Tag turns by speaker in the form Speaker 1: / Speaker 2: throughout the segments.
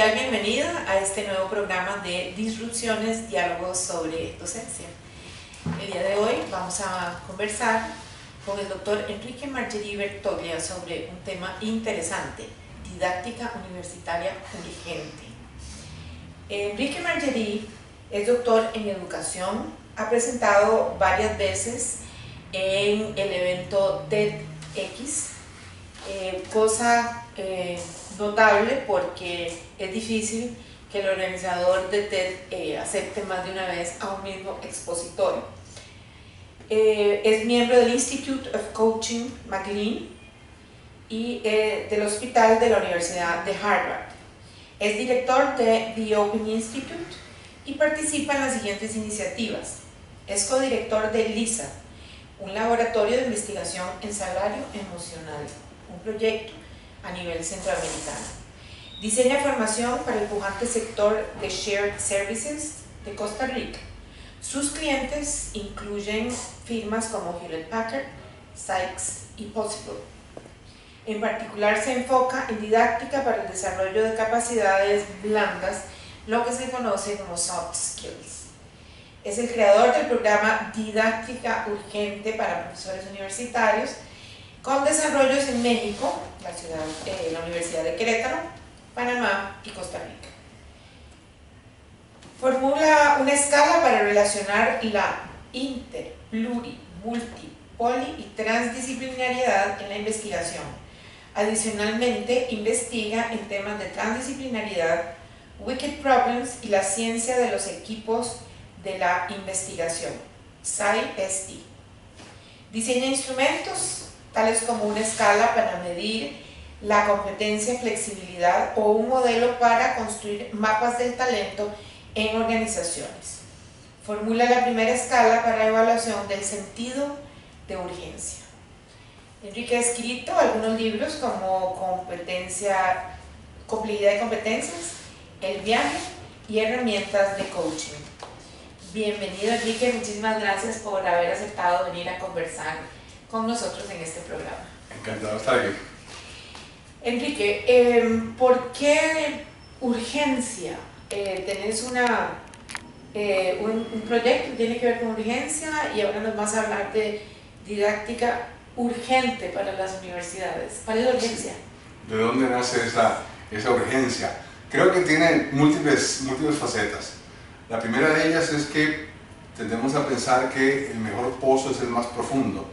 Speaker 1: cordial bienvenida a este nuevo programa de Disrupciones, Diálogos sobre Docencia. El día de hoy vamos a conversar con el doctor Enrique Margerí Bertoglia sobre un tema interesante, didáctica universitaria urgente. Enrique Margerí es doctor en educación, ha presentado varias veces en el evento TEDx, eh, cosa eh, notable porque es difícil que el organizador de TED eh, acepte más de una vez a un mismo expositor. Eh, es miembro del Institute of Coaching McLean y eh, del Hospital de la Universidad de Harvard. Es director de The Open Institute y participa en las siguientes iniciativas. Es codirector de LISA, un laboratorio de investigación en salario emocional, un proyecto a nivel centroamericano. Diseña formación para el pujante sector de Shared Services de Costa Rica. Sus clientes incluyen firmas como Hewlett Packard, Sykes y Possible. En particular se enfoca en didáctica para el desarrollo de capacidades blandas, lo que se conoce como soft skills. Es el creador del programa Didáctica Urgente para Profesores Universitarios, con desarrollos en México, la, ciudad, eh, la Universidad de Querétaro, Panamá y Costa Rica. Formula una escala para relacionar la inter, pluri, multi, poli y transdisciplinariedad en la investigación. Adicionalmente, investiga en temas de transdisciplinariedad, wicked problems y la ciencia de los equipos de la investigación, SCI-ST. Diseña instrumentos tales como una escala para medir la competencia, flexibilidad o un modelo para construir mapas del talento en organizaciones. Formula la primera escala para evaluación del sentido de urgencia. Enrique ha escrito algunos libros como Competencia, Complejidad de Competencias, El viaje y herramientas de coaching. Bienvenido Enrique, muchísimas gracias por haber aceptado venir a conversar con nosotros en este programa.
Speaker 2: Encantado estar aquí.
Speaker 1: Enrique, eh, ¿por qué urgencia? Eh, tenés una, eh, un, un, proyecto que tiene que ver con urgencia y ahora nos vas a hablar de didáctica urgente para las universidades. ¿Cuál es la urgencia?
Speaker 2: ¿De dónde nace esa, esa urgencia? Creo que tiene múltiples, múltiples facetas. La primera de ellas es que tendemos a pensar que el mejor pozo es el más profundo.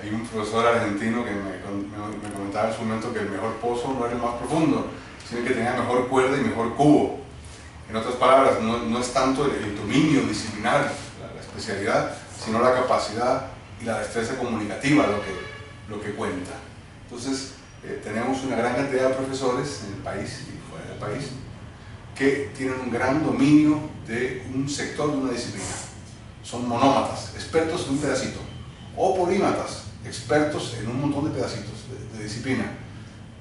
Speaker 2: Hay un profesor argentino que me, me, me, comentaba en su momento que el mejor pozo no era el más profundo, sino que tenía mejor cuerda y mejor cubo. En otras palabras, no, no es tanto el, el dominio disciplinar, la, la, especialidad, sino la capacidad y la destreza comunicativa lo que, lo que cuenta. Entonces, eh, tenemos una gran cantidad de profesores en el país y fuera del país que tienen un gran dominio de un sector de una disciplina. Son monómatas, expertos en un pedacito, o polímatas, expertos en un montón de pedacitos de, disciplina.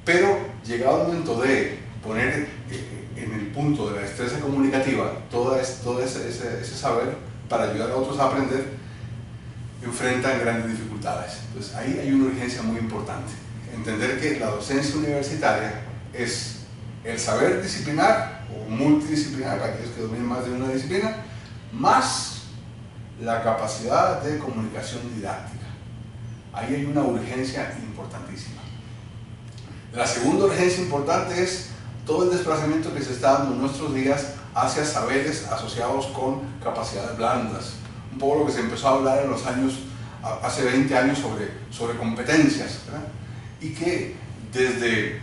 Speaker 2: Pero llegado el momento de poner eh, en el punto de la destreza comunicativa todo, es, todo ese, ese, ese, saber para ayudar a otros a aprender, enfrentan grandes dificultades. Entonces ahí hay una urgencia muy importante. Entender que la docencia universitaria es el saber disciplinar o multidisciplinar, para aquellos que dominen más de una disciplina, más la capacidad de comunicación didáctica. Ahí hay una urgencia importantísima. La segunda urgencia importante es todo el desplazamiento que se está dando en nuestros días hacia saberes asociados con capacidades blandas. Un poco lo que se empezó a hablar en los años, hace 20 años sobre, sobre competencias. ¿verdad? Y que desde,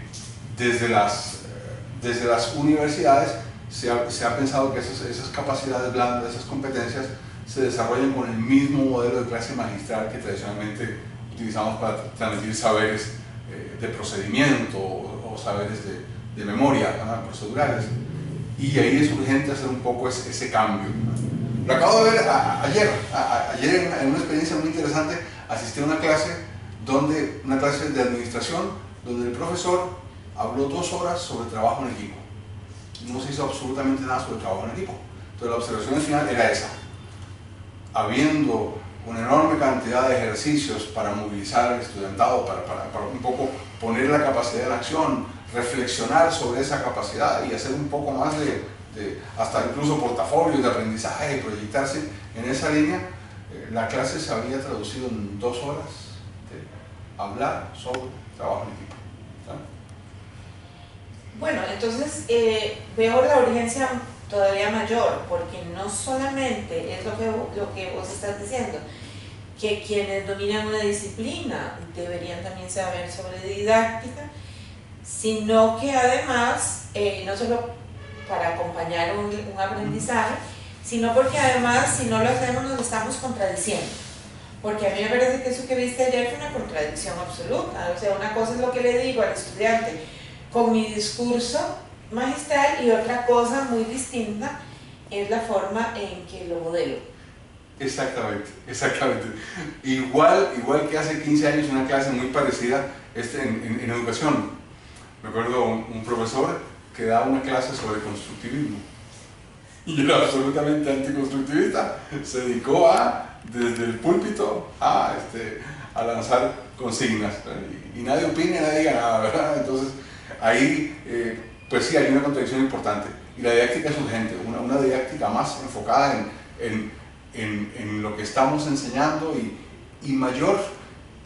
Speaker 2: desde, las, desde las universidades se ha, se ha pensado que esas, esas capacidades blandas, esas competencias, se desarrollan con el mismo modelo de clase magistral que tradicionalmente utilizamos para transmitir saberes eh, de procedimiento o, o saberes de, de memoria, ¿no? procedurales. Y ahí es urgente hacer un poco ese, ese cambio. Lo acabo de ver a, a, ayer, a, ayer en en una, experiencia muy interesante, asistí a una clase, donde, una clase de administración, donde el profesor habló dos horas sobre trabajo en equipo. No se hizo absolutamente nada sobre trabajo en equipo. Entonces la observación final era esa. Habiendo una enorme cantidad de ejercicios para movilizar al estudiantado, para, para, para un poco poner la capacidad en acción, reflexionar sobre esa capacidad y hacer un poco más de, hasta incluso portafolios de aprendizaje y proyectarse en esa línea, eh, la clase se habría traducido en dos horas de hablar sobre trabajo en equipo.
Speaker 1: Bueno, entonces eh, veo la urgencia todavía mayor, porque no solamente es lo que, lo que vos estás diciendo, que quienes dominan una disciplina deberían también saber sobre didáctica, sino que además, eh, no solo para acompañar un, un, aprendizaje, sino porque además si no lo hacemos nos estamos contradiciendo. Porque a mí me parece que eso que viste ayer fue una contradicción absoluta. O sea, una cosa es lo que le digo al estudiante con mi discurso magistral y otra cosa muy distinta es la forma en que lo modelo.
Speaker 2: Exactamente, exactamente. Igual, igual que hace 15 años una clase muy parecida este, en, educación. Me acuerdo un, profesor que daba una clase sobre constructivismo y era absolutamente anticonstructivista. Se dedicó a, desde el púlpito, a, este, a lanzar consignas. Y, y nadie opina, nadie diga nada, ¿verdad? Entonces, ahí, eh, pues sí, hay una contradicción importante. Y la didáctica es urgente, una, una didáctica más enfocada en, en, en, lo que estamos enseñando y, y mayor,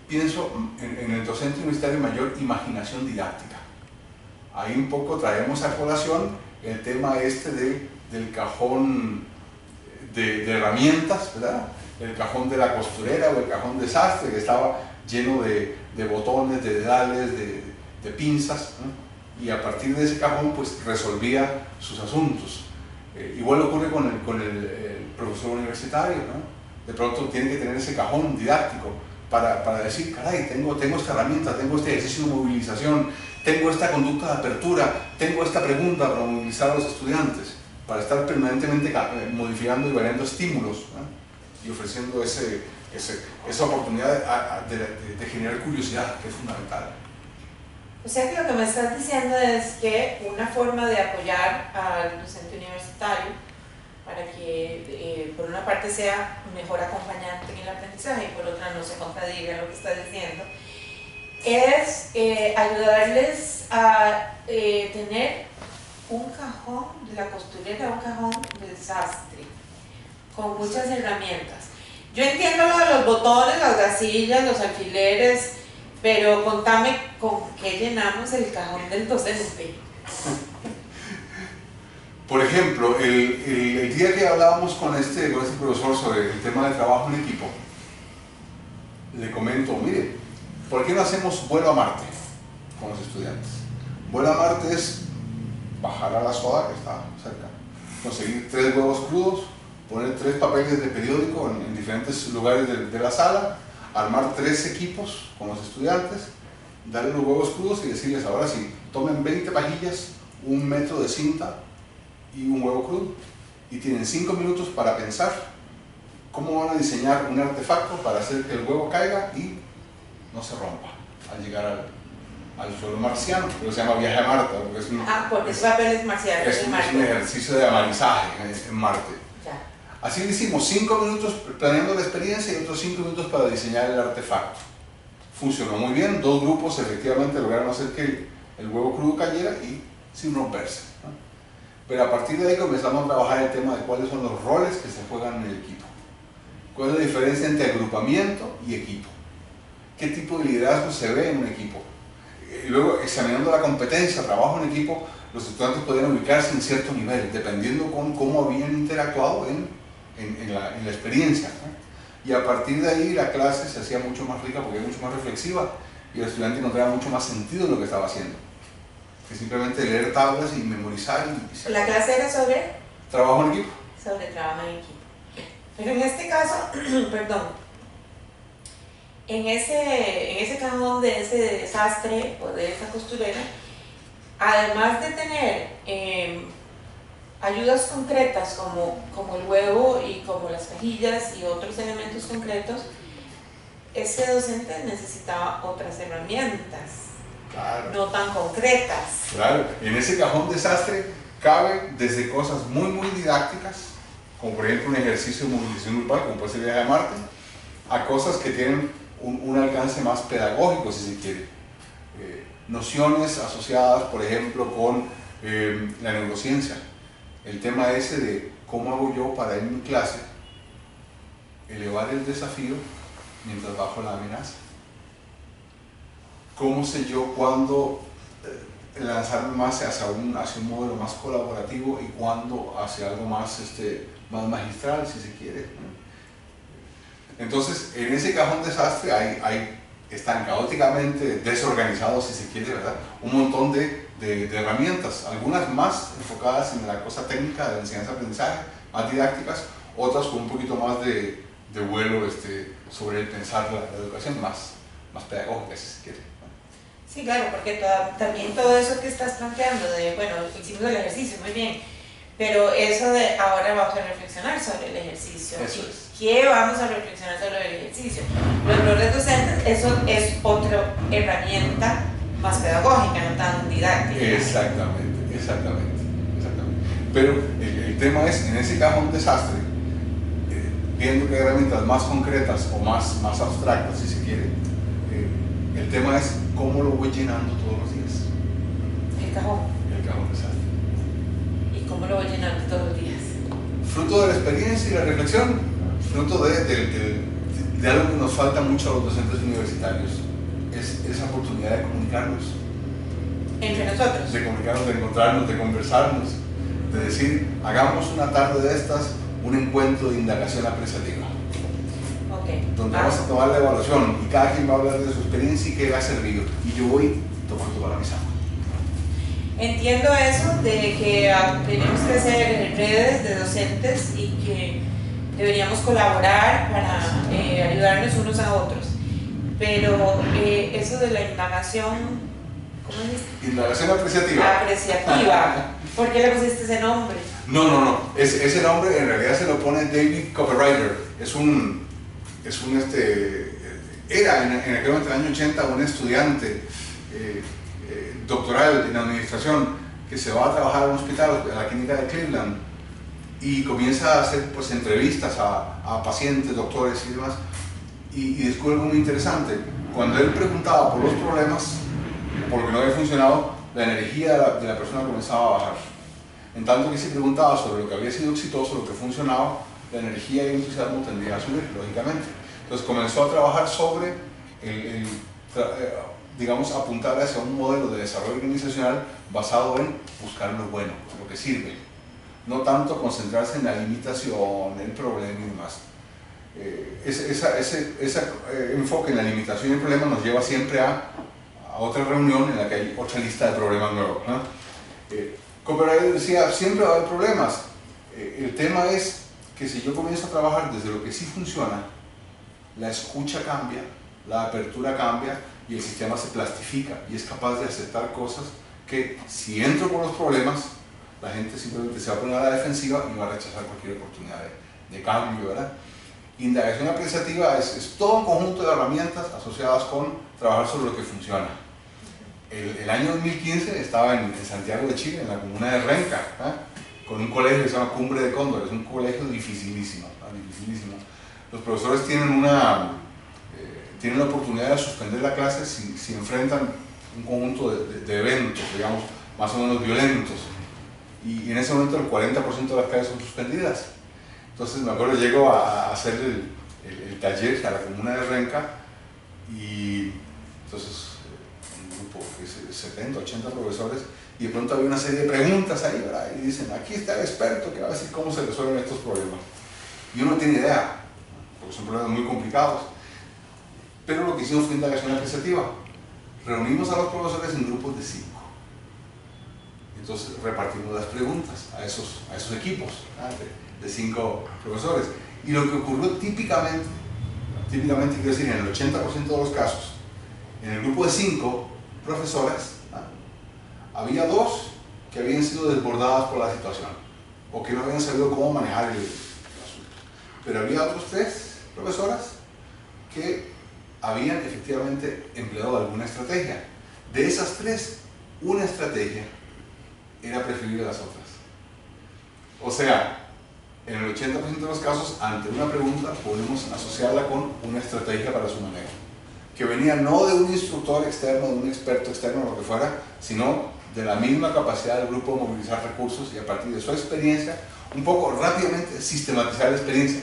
Speaker 2: pienso, en, el docente universitario, mayor imaginación didáctica. Ahí un poco traemos a colación el tema este de, del cajón de, herramientas, ¿verdad? El cajón de la costurera o el cajón de sastre que estaba lleno de, de botones, de dedales, de, de pinzas, y a partir de ese cajón pues resolvía sus asuntos. Eh, igual ocurre con el, con el, profesor universitario, ¿no? de pronto tiene que tener ese cajón didáctico para, para, decir, caray, tengo, tengo esta herramienta, tengo este ejercicio de movilización, tengo esta conducta de apertura, tengo esta pregunta para movilizar a los estudiantes, para estar permanentemente eh, modificando y variando estímulos y ofreciendo ese, ese, esa oportunidad de, de, de generar curiosidad, que es fundamental.
Speaker 1: O sea que lo que me estás diciendo es que una forma de apoyar al docente universitario para que eh, por una parte sea mejor acompañante en el aprendizaje y por otra no se contradiga lo que estás diciendo, es eh, ayudarles a eh, tener un cajón de la costurera, un cajón del sastre, con muchas herramientas. Yo entiendo lo de los botones, las gasillas, los alfileres, pero contame con qué llenamos el cajón del docente.
Speaker 2: Por ejemplo, el, el, día que hablábamos con este, con este profesor sobre el tema de trabajo en equipo, le comento, mire, ¿por qué no hacemos vuelo a Marte con los estudiantes? Vuelo a Marte es bajar a la soda que está cerca, conseguir tres huevos crudos, poner tres papeles de periódico en, en diferentes lugares de la sala, armar tres equipos con los estudiantes, darle los huevos crudos y decirles ahora sí, tomen 20 pajillas, un metro de cinta y un huevo crudo. Y tienen 5 minutos para pensar cómo van a diseñar un artefacto para hacer que el huevo caiga y no se rompa al llegar al, al suelo marciano, que se llama viaje a Marte.
Speaker 1: Porque es un, ah, porque es, es marciano.
Speaker 2: Es, es, un ejercicio de amarizaje en, en Marte. Así lo hicimos, 5 minutos planeando la experiencia y otros 5 minutos para diseñar el artefacto. Funcionó muy bien, dos grupos efectivamente lograron hacer que el, huevo crudo cayera y sin romperse. ¿no? Pero a partir de ahí comenzamos a trabajar el tema de cuáles son los roles que se juegan en el equipo. ¿Cuál es la diferencia entre agrupamiento y equipo? ¿Qué tipo de liderazgo se ve en un equipo? Y luego, examinando la competencia, trabajo en equipo, los estudiantes podían ubicarse en cierto nivel, dependiendo con cómo habían interactuado en en, en, la, en la, experiencia. ¿no? Y a partir de ahí la clase se hacía mucho más rica porque era mucho más reflexiva y el estudiante encontraba mucho más sentido en lo que estaba haciendo. Que simplemente leer tablas y memorizar. Y,
Speaker 1: ¿La clase era sobre?
Speaker 2: Trabajo en equipo.
Speaker 1: Sobre trabajo en equipo. Pero en este caso, perdón, en ese, en ese cajón de ese desastre o de esa costurera, además de tener eh, ayudas concretas como, como el huevo y como las pajillas y otros elementos concretos, ese docente necesitaba otras herramientas, claro. no tan concretas.
Speaker 2: Claro, en ese cajón desastre cabe desde cosas muy, muy didácticas, como por ejemplo un ejercicio de movilización grupal, como puede ser el viaje a Marte, a cosas que tienen un, un alcance más pedagógico, si se quiere. Eh, nociones asociadas, por ejemplo, con eh, la neurociencia. El tema ese de cómo hago yo para en mi clase elevar el desafío mientras bajo la amenaza. ¿Cómo sé yo cuándo eh, lanzarme más hacia un, hacia un modelo más colaborativo y cuándo hacia algo más, este, más magistral, si se quiere? Entonces, en ese cajón desastre hay, hay están caóticamente desorganizados, si se quiere, ¿verdad? Un montón de, de, herramientas, algunas más enfocadas en la cosa técnica de la enseñanza-aprendizaje, más didácticas, otras con un poquito más de, de vuelo este, sobre el pensar la, educación, más, más pedagógica, si se quiere.
Speaker 1: Sí, claro, porque también todo eso que estás planteando, de, bueno, hicimos el ejercicio, muy bien, pero eso de ahora vamos a reflexionar sobre el ejercicio.
Speaker 2: Eso es
Speaker 1: qué vamos a reflexionar sobre el ejercicio. Los roles docentes, eso es otra herramienta más pedagógica, no tan didáctica.
Speaker 2: Exactamente, exactamente, exactamente. Pero el, tema es, en ese caso un desastre, eh, viendo que hay herramientas más concretas o más, más abstractas, si se quiere, eh, el tema es cómo lo voy llenando todos los días.
Speaker 1: El cajón.
Speaker 2: El cajón desastre.
Speaker 1: ¿Y cómo lo voy llenando todos los días?
Speaker 2: Fruto de la experiencia y la reflexión fruto de, de, algo que nos falta mucho a los docentes universitarios, es esa oportunidad de comunicarnos.
Speaker 1: Entre nosotros.
Speaker 2: De comunicarnos, de encontrarnos, de conversarnos, de decir, hagamos una tarde de estas, un encuentro de indagación apreciativa.
Speaker 1: Okay.
Speaker 2: Donde vamos a tomar la evaluación y cada quien va a hablar de su experiencia y qué le ha servido. Y yo voy tomando para mi
Speaker 1: Entiendo eso de que ah, tenemos que hacer redes de docentes y que deberíamos colaborar para eh, ayudarnos unos a otros. Pero eh, eso de la indagación, ¿cómo es?
Speaker 2: Indagación apreciativa.
Speaker 1: Apreciativa. ¿Por qué le pusiste ese nombre?
Speaker 2: No, no, no. Ese, ese nombre en realidad se lo pone David Copywriter. Es un, es un este, era en, en aquel momento, en el año 80, un estudiante eh, doctoral en administración que se va a trabajar a un hospital, a la clínica de Cleveland y comienza a hacer pues, entrevistas a, a pacientes, doctores y demás, y, y, descubre algo muy interesante. Cuando él preguntaba por los problemas, por lo que no había funcionado, la energía de la, persona comenzaba a bajar. En tanto que si preguntaba sobre lo que había sido exitoso, lo que funcionaba, la energía y el entusiasmo tendría a subir, lógicamente. Entonces comenzó a trabajar sobre eh, digamos, apuntar hacia un modelo de desarrollo organizacional basado en buscar lo bueno, lo que sirve no tanto concentrarse en la limitación, el problema y demás. Eh, ese, ese, eh, enfoque en la limitación y el problema nos lleva siempre a, a, otra reunión en la que hay otra lista de problemas nuevos. ¿no? Eh, decía, siempre va a haber problemas. Eh, el tema es que si yo comienzo a trabajar desde lo que sí funciona, la escucha cambia, la apertura cambia y el sistema se plastifica y es capaz de aceptar cosas que si entro por los problemas la gente simplemente se va a poner a la defensiva y va a rechazar cualquier oportunidad de, cambio, ¿verdad? Indagación apreciativa es, todo un conjunto de herramientas asociadas con trabajar sobre lo que funciona. El, año 2015 estaba en, Santiago de Chile, en la comuna de Renca, ¿ah? con un colegio que se llama Cumbre de Cóndor, es un colegio dificilísimo, ¿ah? dificilísimo. Los profesores tienen una, eh, tienen la oportunidad de suspender la clase si, enfrentan un conjunto de, eventos, digamos, más o menos violentos y en ese momento el 40% de las calles son suspendidas. Entonces me acuerdo, llego a, hacer el, taller a la comuna de Renca y entonces un grupo de 70, 80 profesores y de pronto había una serie de preguntas ahí, ¿verdad? Y dicen, aquí está el experto que va a decir cómo se resuelven estos problemas. Y uno tiene idea, porque son problemas muy complicados. Pero lo que hicimos fue indagación apreciativa. Reunimos a los profesores en grupos de cinco entonces repartimos las preguntas a esos, a esos equipos de, cinco profesores. Y lo que ocurrió típicamente, típicamente quiero decir en el 80% de los casos, en el grupo de cinco profesoras, había dos que habían sido desbordadas por la situación o que no habían sabido cómo manejar el, asunto. Pero había otros tres profesoras que habían efectivamente empleado alguna estrategia. De esas tres, una estrategia era preferible a las otras. O sea, en el 80% de los casos, ante una pregunta, podemos asociarla con una estrategia para su manejo. que venía no de un instructor externo, de un experto externo, lo que fuera, sino de la misma capacidad del grupo de movilizar recursos y a partir de su experiencia, un poco rápidamente sistematizar la experiencia,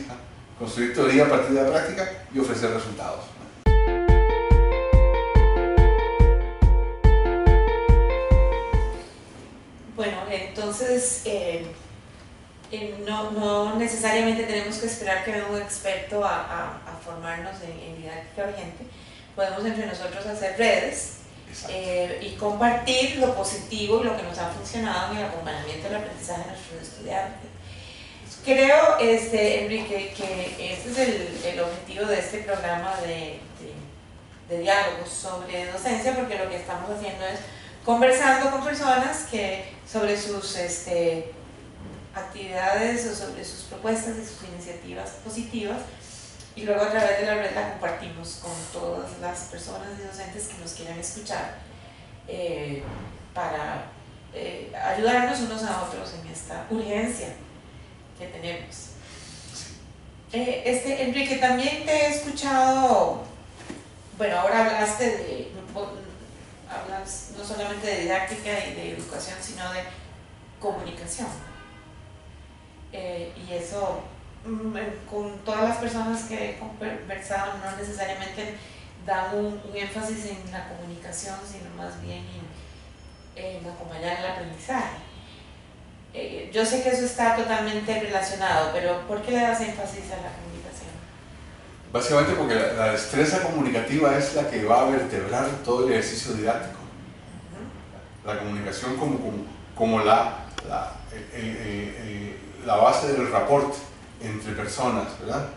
Speaker 2: construir teoría a partir de la práctica y ofrecer resultados.
Speaker 1: Bueno, entonces eh, eh, no, no, necesariamente tenemos que esperar que venga un experto a, a, formarnos en, en didáctica vigente. Podemos entre nosotros hacer redes eh, y compartir lo positivo y lo que nos ha funcionado en el acompañamiento del aprendizaje de nuestros estudiantes. Creo, este, Enrique, que este es el, el objetivo de este programa de, de, de diálogos sobre docencia, porque lo que estamos haciendo es conversando con personas que sobre sus este, actividades o sobre sus propuestas y sus iniciativas positivas y luego a través de la red la compartimos con todas las personas y docentes que nos quieran escuchar eh, para eh, ayudarnos unos a otros en esta urgencia que tenemos. Eh, este, Enrique, también te he escuchado, bueno, ahora hablaste de, hablas no solamente de didáctica y de educación, sino de comunicación. Y eso Mm, con todas las personas que he conversado no necesariamente dan un, énfasis en la comunicación, sino más bien en, acompañar el aprendizaje. Eh, yo sé que eso está totalmente relacionado, pero ¿por qué le das énfasis a la comunicación?
Speaker 2: Básicamente porque la, destreza comunicativa es la que va a vertebrar todo el ejercicio didáctico. La comunicación como, como, la, la, la base del reporte entre personas, ¿verdad?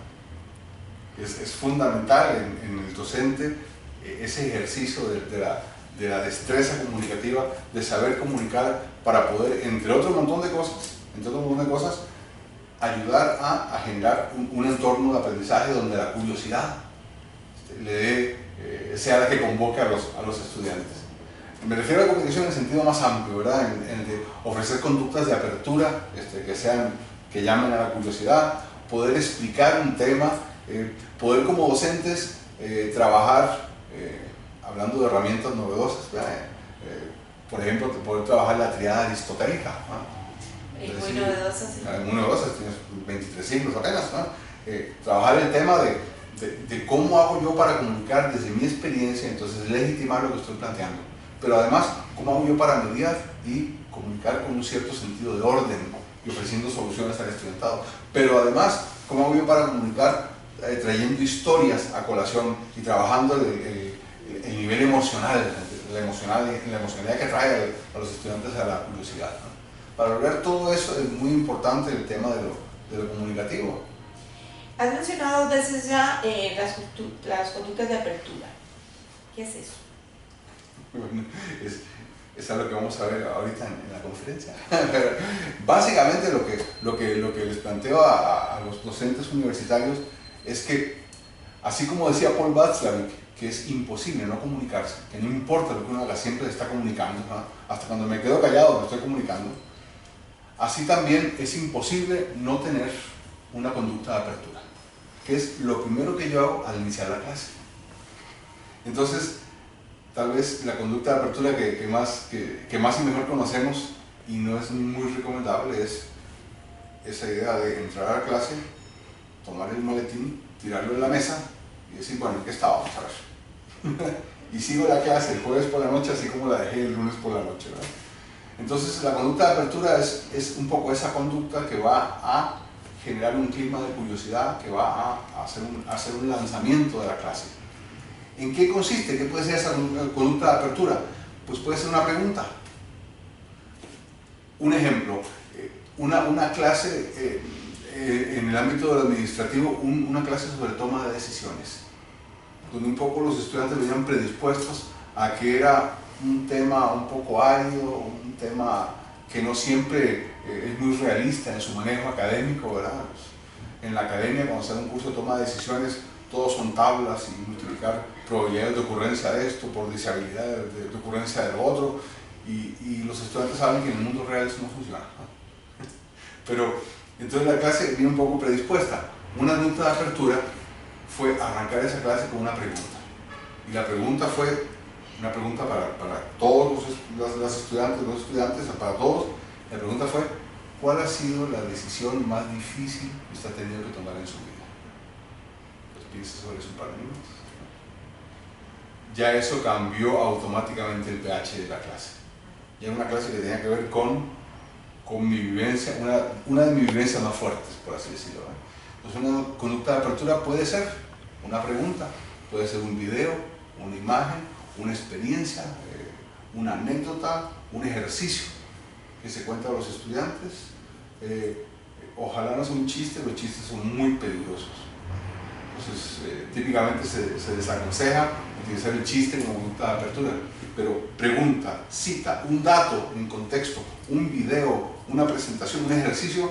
Speaker 2: Es, fundamental en, el docente eh, ese ejercicio de, la, de, la, destreza comunicativa, de saber comunicar para poder, entre otro montón de cosas, entre otro montón de cosas, ayudar a, a generar un, un, entorno de aprendizaje donde la curiosidad este, le dé, eh, sea la que convoque a los, a los estudiantes. Me refiero a la comunicación en el sentido más amplio, ¿verdad? En, en el de ofrecer conductas de apertura este, que sean que llamen a la curiosidad, poder explicar un tema, eh, poder como docentes eh, trabajar, eh, hablando de herramientas novedosas, por ejemplo, poder trabajar la triada aristotélica.
Speaker 1: Y muy novedosas. Sí.
Speaker 2: Muy novedosas, tienes 23 siglos apenas. trabajar el tema de, de, de, cómo hago yo para comunicar desde mi experiencia, entonces legitimar lo que estoy planteando. Pero además, cómo hago yo para mediar y comunicar con un cierto sentido de orden, y ofreciendo soluciones al estudiantado. Pero además, ¿cómo hago yo para comunicar eh, trayendo historias a colación y trabajando el, el, el nivel emocional, la, la emocionalidad que trae a los estudiantes a la curiosidad? Para lograr todo eso es muy importante el tema de lo, comunicativo.
Speaker 1: Has mencionado dos veces ya eh, las conductas de apertura. ¿Qué es eso?
Speaker 2: Es, es algo que vamos a ver ahorita en, la conferencia. Básicamente lo que, lo que, lo que les planteo a, los docentes universitarios es que, así como decía Paul Václavic, que es imposible no comunicarse, que no importa lo que uno haga, siempre está comunicando, hasta cuando me quedo callado me estoy comunicando, así también es imposible no tener una conducta de apertura, que es lo primero que yo hago al iniciar la clase. Entonces, tal vez la conducta de apertura que, más, que, más y mejor conocemos y no es muy recomendable es esa idea de entrar a la clase, tomar el maletín, tirarlo en la mesa y decir, bueno, ¿qué estábamos a ver? y sigo la clase el jueves por la noche así como la dejé el lunes por la noche. Entonces la conducta de apertura es, es un poco esa conducta que va a generar un clima de curiosidad, que va a hacer un, a hacer un lanzamiento de la clase ¿En qué consiste? ¿Qué puede ser esa conducta de apertura? Pues puede ser una pregunta. Un ejemplo, eh, una, una clase eh, eh, en el ámbito del administrativo, un, una clase sobre toma de decisiones, donde un poco los estudiantes venían predispuestos a que era un tema un poco árido, un tema que no siempre es muy realista en su manejo académico, ¿verdad? En la academia, cuando se da un curso de toma de decisiones, todos son tablas y multiplicar probabilidades de ocurrencia de esto por disabilidad de, de ocurrencia de lo otro y, los estudiantes saben que en el mundo real eso no funciona. Pero entonces la clase viene un poco predispuesta. Una nota de apertura fue arrancar esa clase con una pregunta. Y la pregunta fue, una pregunta para, para todos los, los, estudiantes, los estudiantes, para todos, la pregunta fue, ¿cuál ha sido la decisión más difícil que usted ha tenido que tomar en su vida? Pues piense sobre eso un par minutos. Ya eso cambió automáticamente el pH de la clase. Ya era una clase que tenía que ver con, con mi vivencia, una, una de mis vivencias más fuertes, por así decirlo. Entonces una conducta de apertura puede ser una pregunta, puede ser un video, una imagen, una experiencia, eh, una anécdota, un ejercicio que se cuenta a los estudiantes. Eh, ojalá no sea un chiste, los chistes son muy peligrosos. Eh, típicamente se, se, desaconseja utilizar el chiste como conducta de apertura, pero pregunta, cita, un dato en contexto, un video, una presentación, un ejercicio,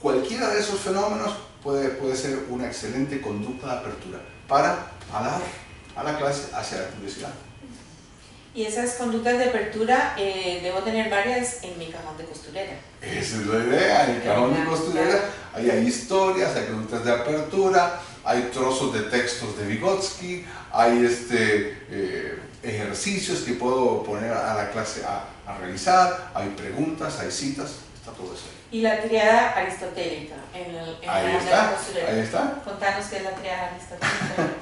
Speaker 2: cualquiera de esos fenómenos puede, puede ser una excelente conducta de apertura para jalar a la clase hacia la curiosidad.
Speaker 1: Y esas conductas de apertura eh, debo tener varias en mi cajón de costurera.
Speaker 2: Esa es la idea, en el cajón de costurera hay, hay historias, hay conductas de apertura, hay trozos de textos de Vygotsky, hay este, eh, ejercicios que puedo poner a la clase a, a, realizar, hay preguntas, hay citas, está todo eso
Speaker 1: Y la triada aristotélica en el en
Speaker 2: ahí, está, ahí está.
Speaker 1: Contanos qué es la triada aristotélica.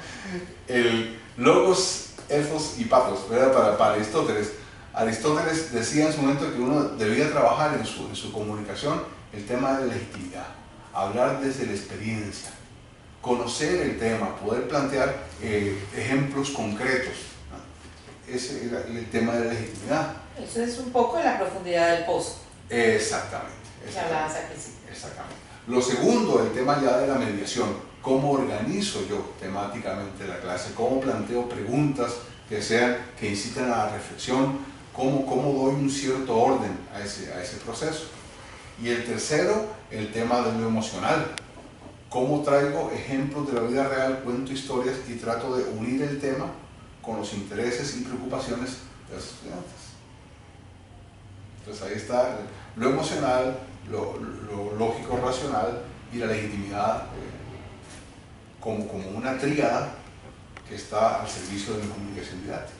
Speaker 2: el logos Efos y Patos, Para, para, Aristóteles. Aristóteles decía en su momento que uno debía trabajar en su, en su comunicación el tema de la legitimidad, hablar desde la experiencia, conocer el tema, poder plantear eh, ejemplos concretos. Ese era el tema de la legitimidad.
Speaker 1: Eso es un poco la profundidad del pozo.
Speaker 2: Exactamente.
Speaker 1: Exactamente.
Speaker 2: exactamente. Lo segundo, el tema ya de la mediación cómo organizo yo temáticamente la clase, cómo planteo preguntas que sean, que inciten a la reflexión, cómo, cómo doy un cierto orden a ese, a ese proceso. Y el tercero, el tema de lo emocional, cómo traigo ejemplos de la vida real, cuento historias y trato de unir el tema con los intereses y preocupaciones de los estudiantes. Entonces ahí está lo emocional, lo, lo lógico racional y la legitimidad eh, como, como una tríada que está al servicio de la comunicación didáctica.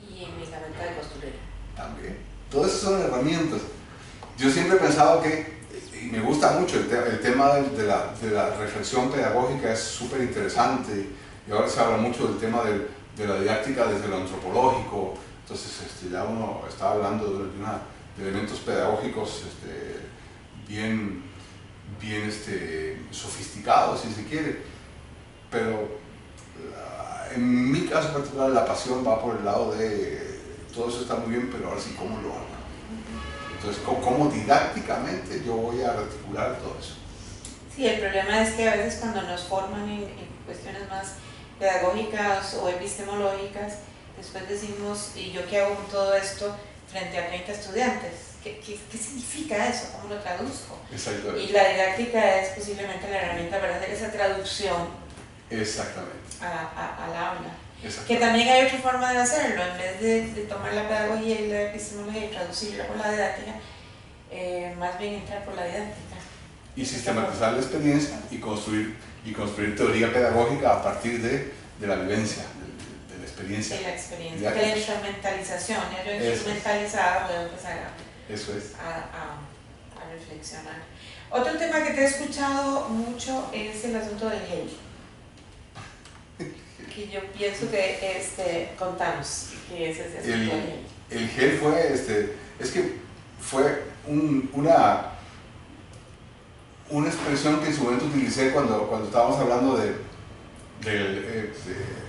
Speaker 1: Y en mi herramienta de costurero.
Speaker 2: También. Todas esas son herramientas. Yo siempre he pensado que, y me gusta mucho el, tema de la, reflexión pedagógica, es súper interesante, y ahora se habla mucho del tema de, la didáctica desde lo antropológico, entonces este, ya uno está hablando de, elementos pedagógicos este, bien bien este, sofisticado, si se quiere, pero en mi caso particular la pasión va por el lado de todo eso está muy bien, pero ahora sí, ¿cómo lo hago? Entonces, ¿cómo, didácticamente yo voy a articular todo eso?
Speaker 1: Sí, el problema es que a veces cuando nos forman en, en cuestiones más pedagógicas o epistemológicas, después decimos, ¿y yo qué hago con todo esto frente a 30 estudiantes? ¿Qué, qué, significa eso? ¿Cómo lo traduzco? Y la didáctica es posiblemente la herramienta para hacer esa traducción
Speaker 2: Exactamente.
Speaker 1: A, al aula. Que también hay otra forma de hacerlo, en vez de, de, tomar la pedagogía y la epistemología y traducirla por la didáctica, eh, más bien entrar por la didáctica.
Speaker 2: Y sistematizar la experiencia y construir, y construir teoría pedagógica a partir de, de la vivencia, de, de, la experiencia.
Speaker 1: De la experiencia, de la instrumentalización. Yo instrumentalizada puedo empezar a
Speaker 2: eso es.
Speaker 1: A, a, reflexionar. Otro tema que te he escuchado mucho es el asunto del gel. Que yo pienso que, este, contanos, qué es ese
Speaker 2: el. El gel fue, este, es que fue un, una, una expresión que en su momento utilicé cuando, cuando estábamos hablando de, de,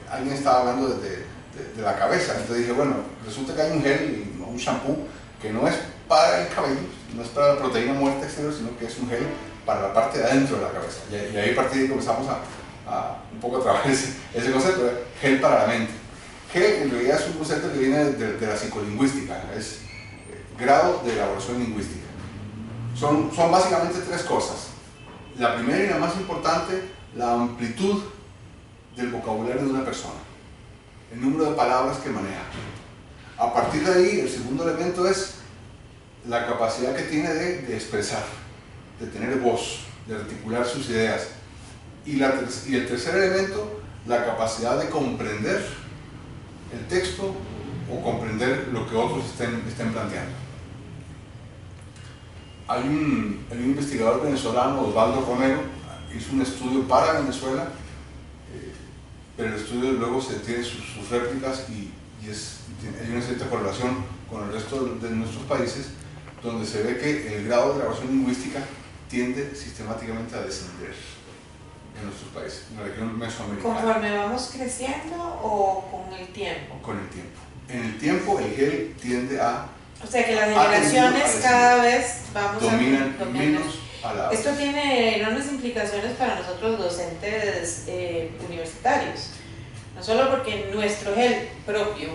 Speaker 2: alguien estaba hablando de, de, de, la cabeza, entonces dije, bueno, resulta que hay un gel, un shampoo, que no es para el cabello, no es para la proteína muerta exterior, sino que es un gel para la parte de adentro de la cabeza. Y, ahí a partir de ahí comenzamos a, a, un poco a trabajar ese, ese concepto, de gel para la mente. Gel en realidad es un concepto que viene de, de la psicolingüística, es eh, grado de elaboración lingüística. Son, son básicamente tres cosas. La primera y la más importante, la amplitud del vocabulario de una persona, el número de palabras que maneja. A partir de ahí, el segundo elemento es la capacidad que tiene de, de, expresar, de tener voz, de articular sus ideas. Y, el tercer elemento, la capacidad de comprender el texto o comprender lo que otros estén, estén planteando. Hay un, investigador venezolano, Osvaldo Romero, hizo un estudio para Venezuela, eh, pero el estudio luego se tiene sus, sus réplicas y, hay una cierta correlación con el resto de, de nuestros países, donde se ve que el grado de grabación lingüística tiende sistemáticamente a descender en nuestros países, en la región mesoamericana.
Speaker 1: ¿Conforme vamos creciendo o con el tiempo?
Speaker 2: Con el tiempo. En el tiempo el GEL tiende a
Speaker 1: O sea que las generaciones cada vez vamos a dominar.
Speaker 2: menos a la
Speaker 1: Esto tiene enormes implicaciones para nosotros docentes eh, universitarios. No solo porque nuestro GEL propio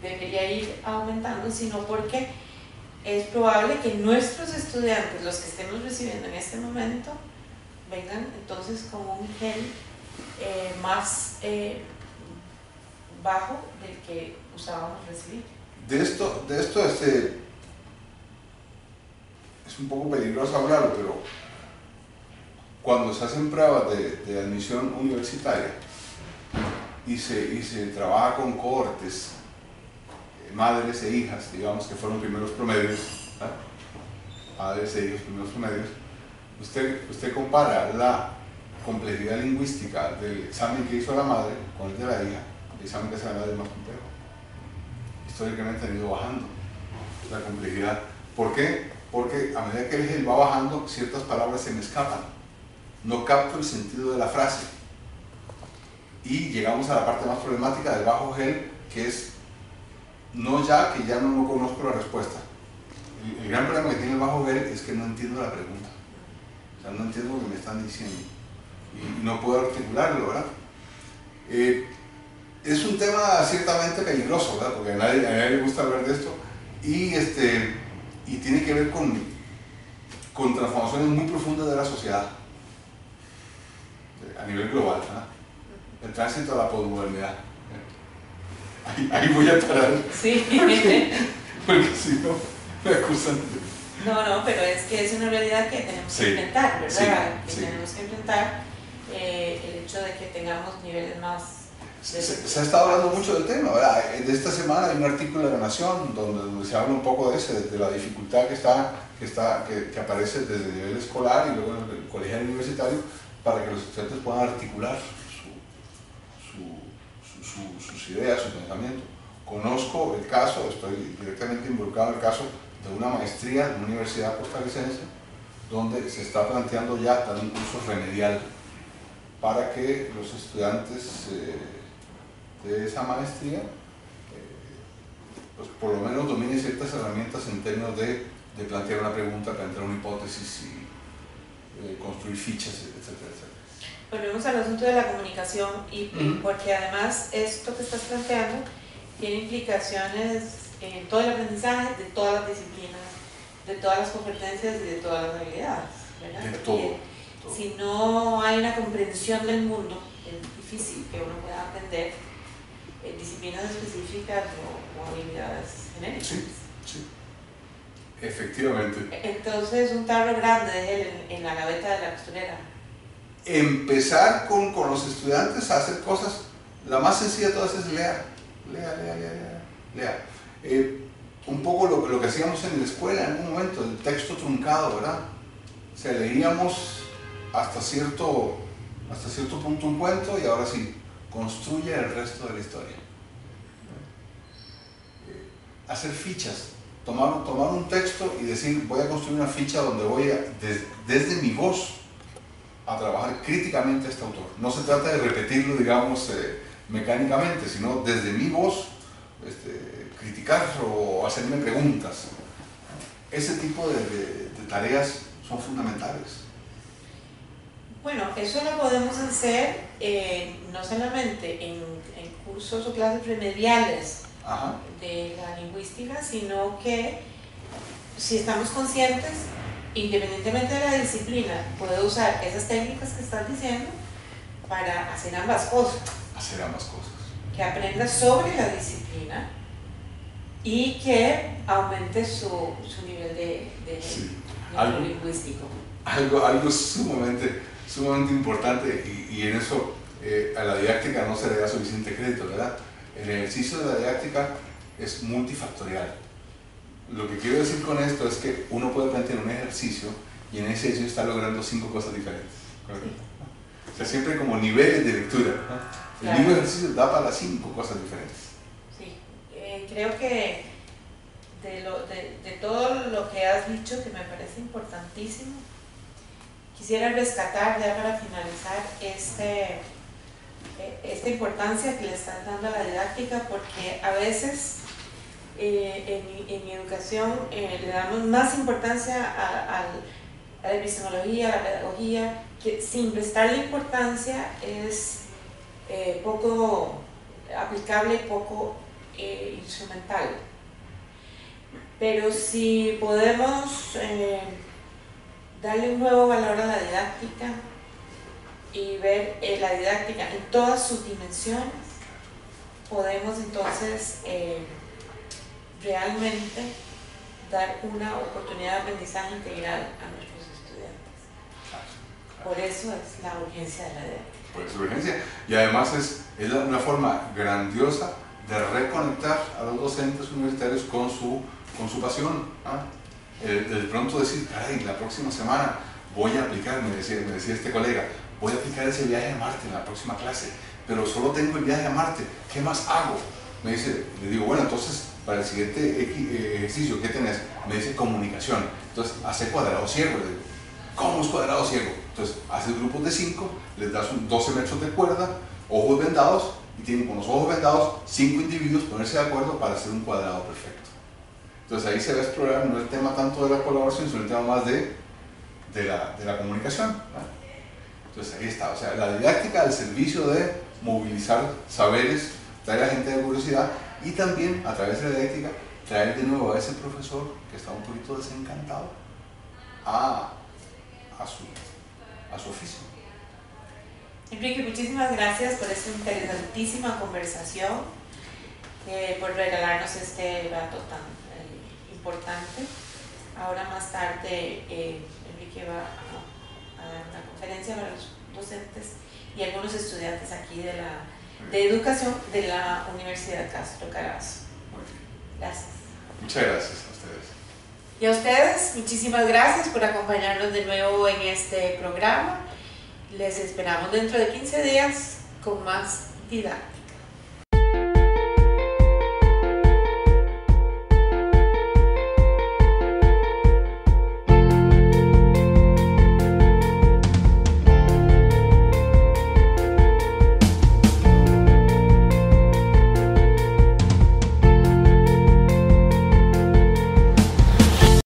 Speaker 1: debería ir aumentando, sino porque es probable que nuestros estudiantes, los que estemos recibiendo en este momento, vengan entonces con un GEL eh, más eh, bajo del que usábamos recibir.
Speaker 2: De esto, de esto este, es un poco peligroso hablarlo, pero cuando se hacen pruebas de, admisión universitaria y se, y se trabaja con cohortes, eh, madres e hijas, digamos que fueron primeros promedios, madres e hijos primeros promedios, usted, compara la complejidad lingüística del examen que hizo la madre con el de la hija, el examen que hace la madre es más complejo. Históricamente han ido bajando la complejidad. ¿Por qué? Porque a medida que el GEL va bajando, ciertas palabras se me escapan. No capto el sentido de la frase. Y llegamos a la parte más problemática del bajo GEL, que es no ya que ya no, no conozco la respuesta. El gran problema que tiene el bajo GEL es que no entiendo la pregunta. Entiendo lo que me están diciendo. Y no puedo articularlo, ¿verdad? Eh, es un tema ciertamente peligroso, ¿verdad? Porque a nadie, a nadie le gusta hablar de esto. Y, este, y tiene que ver con, con transformaciones muy profundas de la sociedad a nivel global. ¿verdad? El tránsito a la posmodernidad. Ahí, ahí voy a parar,
Speaker 1: Sí.
Speaker 2: porque si no me acusan de...
Speaker 1: No, no, pero es que es una realidad que tenemos
Speaker 2: Sí,
Speaker 1: que enfrentar, ¿verdad?
Speaker 2: sí,
Speaker 1: que
Speaker 2: sí.
Speaker 1: tenemos que enfrentar eh, el hecho de que tengamos niveles más...
Speaker 2: Se, se ha estado hablando mucho del tema, ¿verdad? De esta semana hay un artículo de La Nación donde, donde se habla un poco de ese, de la dificultad que, está, que, está, que, que aparece desde el nivel escolar y luego en el colegial y universitario para que los estudiantes puedan articular su- su- su- su- sus ideas, su pensamiento. Conozco el caso, estoy directamente involucrado en el caso de una maestría en una universidad costarricense donde se está planteando ya dar un curso remedial para que los estudiantes eh, de esa maestría eh, pues por lo menos dominen ciertas herramientas en términos de, de plantear una pregunta, plantear una hipótesis y eh, construir fichas, etcétera, etcétera.
Speaker 1: Volvemos al asunto de la comunicación y, y porque además esto que estás planteando tiene implicaciones en todo el aprendizaje de todas las disciplinas, de todas las competencias y de todas las habilidades. ¿verdad?
Speaker 2: De todo, todo.
Speaker 1: Si no hay una comprensión del mundo, es difícil que uno pueda aprender eh, disciplinas específicas o, o habilidades genéricas.
Speaker 2: Sí. Sí, efectivamente.
Speaker 1: Entonces, un tarro grande de en, en la gaveta de la costurera.
Speaker 2: Empezar con, con los estudiantes a hacer cosas, la más sencilla de todas es leer, lea, lea, lea, lea. lea. Eh, un poco lo, lo que hacíamos en la escuela en algún momento, el texto truncado, ¿verdad? O sea, leíamos hasta cierto, hasta cierto punto un cuento y ahora sí, construye el resto de la historia. Eh, hacer fichas, tomar, tomar un texto y decir, voy a construir una ficha donde voy a, des- desde mi voz, a trabajar críticamente a este autor. No se trata de repetirlo, digamos, eh, mecánicamente, sino desde mi voz, este, criticar o hacerme preguntas. Ese tipo de, de- de tareas son fundamentales.
Speaker 1: Bueno, eso lo podemos hacer eh, no solamente en, en cursos o clases remediales
Speaker 2: Ajá.
Speaker 1: de la lingüística, sino que si estamos conscientes, independientemente de la disciplina, puedo usar esas técnicas que estás diciendo para hacer ambas cosas.
Speaker 2: Hacer ambas cosas.
Speaker 1: que aprenda sobre la disciplina y que aumente su, su nivel de, de
Speaker 2: Sí. Algo-
Speaker 1: lingüístico.
Speaker 2: Algo, algo sumamente, sumamente importante y, y en eso eh, a la didáctica no se le da suficiente crédito, ¿verdad? El ejercicio de la didáctica es multifactorial. Lo que quiero decir con esto es que uno puede plantear un ejercicio y en ese ejercicio está logrando cinco cosas diferentes. O sea, siempre como niveles de lectura. El mismo ejercicio da para cinco cosas diferentes.
Speaker 1: Eh, creo que de, todo lo que has dicho, que me parece importantísimo, quisiera rescatar ya para finalizar este, e, esta importancia que le están dando a la didáctica, porque a veces eh, en, en, mi educación eh, le damos más importancia a, la epistemología, a la pedagogía, que sin prestarle importancia es eh, poco aplicable, poco instrumental. Pero si podemos eh, darle un nuevo valor a la didáctica y ver eh, la didáctica en todas sus dimensiones, podemos entonces eh, realmente dar una oportunidad de aprendizaje integral a nuestros estudiantes. Por eso es la urgencia de la didáctica.
Speaker 2: Por eso es urgencia. Y además es, es una forma grandiosa de reconectar a los docentes universitarios con su con su pasión. ¿ah? Eh, de pronto decir, caray, la próxima semana voy a aplicar, me decía, me decía este colega, voy a aplicar ese viaje a Marte en la próxima clase, pero solo tengo el viaje a Marte, ¿qué más hago? Me dice, le digo, bueno, entonces para el siguiente eh, ejercicio, ¿qué tenés? Me dice comunicación. Entonces, hace cuadrado ciego. Le digo, ¿cómo es cuadrado ciego? Entonces, hace grupos de 5, les das 12 metros de cuerda, ojos vendados, y tienen con los ojos vendados 5 individuos ponerse de acuerdo para hacer un cuadrado perfecto. Entonces ahí se va a explorar no el tema tanto de la colaboración, sino el tema más de, de, la, de la, comunicación. Entonces ahí está, o sea, la didáctica al servicio de movilizar saberes, traer a gente de curiosidad y también a través de la didáctica traer de nuevo a ese profesor que está un poquito desencantado a, a, su, a su oficio.
Speaker 1: Enrique, muchísimas gracias por esta interesantísima conversación, eh, por regalarnos este rato tan importante. Ahora más tarde eh, Enrique va a, a, dar una conferencia para los docentes y algunos estudiantes aquí de la de educación de la Universidad Castro Carazo. Gracias.
Speaker 2: Muchas gracias a ustedes.
Speaker 1: Y a ustedes, muchísimas gracias por acompañarnos de nuevo en este programa. Les esperamos dentro de 15 días con más didáctica.